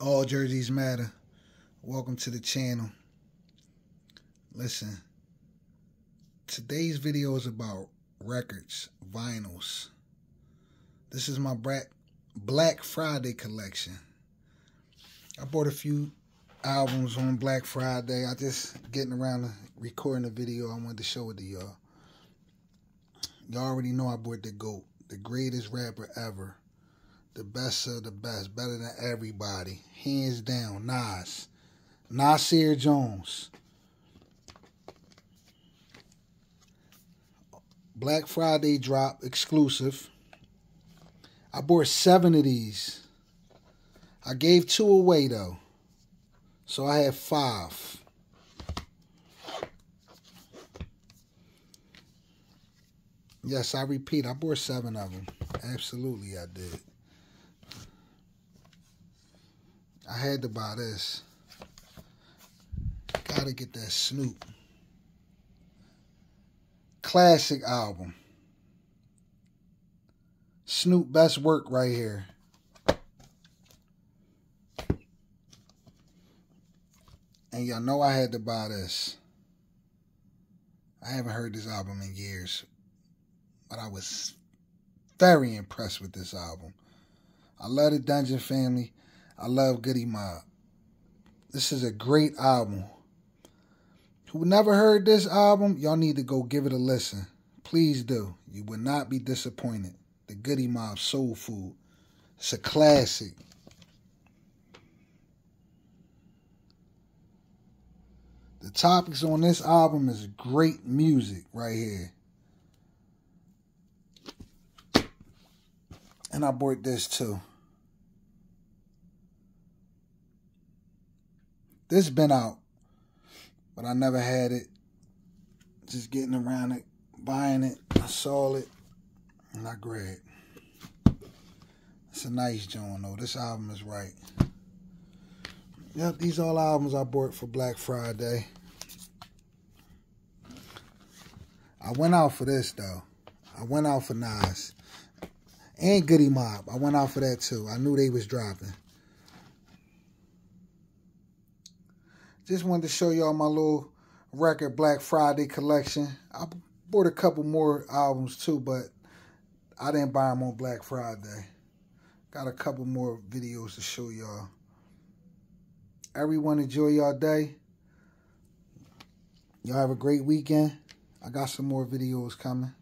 All Jerseys Matter. Welcome to the channel. Listen, today's video is about records, vinyls. This is my Black Friday collection. I bought a few albums on Black Friday. I just getting around to recording a video. I wanted to show it to y'all. Y'all already know I bought the GOAT, the greatest rapper ever the best of the best, better than everybody, hands down. Nas, Nasir Jones. Black Friday drop exclusive. I bought seven of these. I gave two away though. So I have five. Yes, I repeat, I bought seven of them. Absolutely, I did. I had to buy this. Gotta get that Snoop. Classic album. Snoop best work right here. And y'all know I had to buy this. I haven't heard this album in years. But I was very impressed with this album. I love the Dungeon Family. I love Goodie Mob. This is a great album. Who never heard this album, y'all need to go give it a listen. Please do. You will not be disappointed. The Goodie Mob Soul Food. It's a classic. The topics on this album is great music right here. And I bought this too. This been out, but I never had it. Just getting around it, buying it. I saw it, and I grabbed. It's a nice joint though. This album is right. Yep, these all albums I bought for Black Friday. I went out for this though. I went out for Nas. And Goodie Mob. I went out for that too. I knew they was dropping. Just wanted to show y'all my little record Black Friday collection. I bought a couple more albums too, but I didn't buy them on Black Friday. Got a couple more videos to show y'all. Everyone enjoy y'all day. Y'all have a great weekend. I got some more videos coming.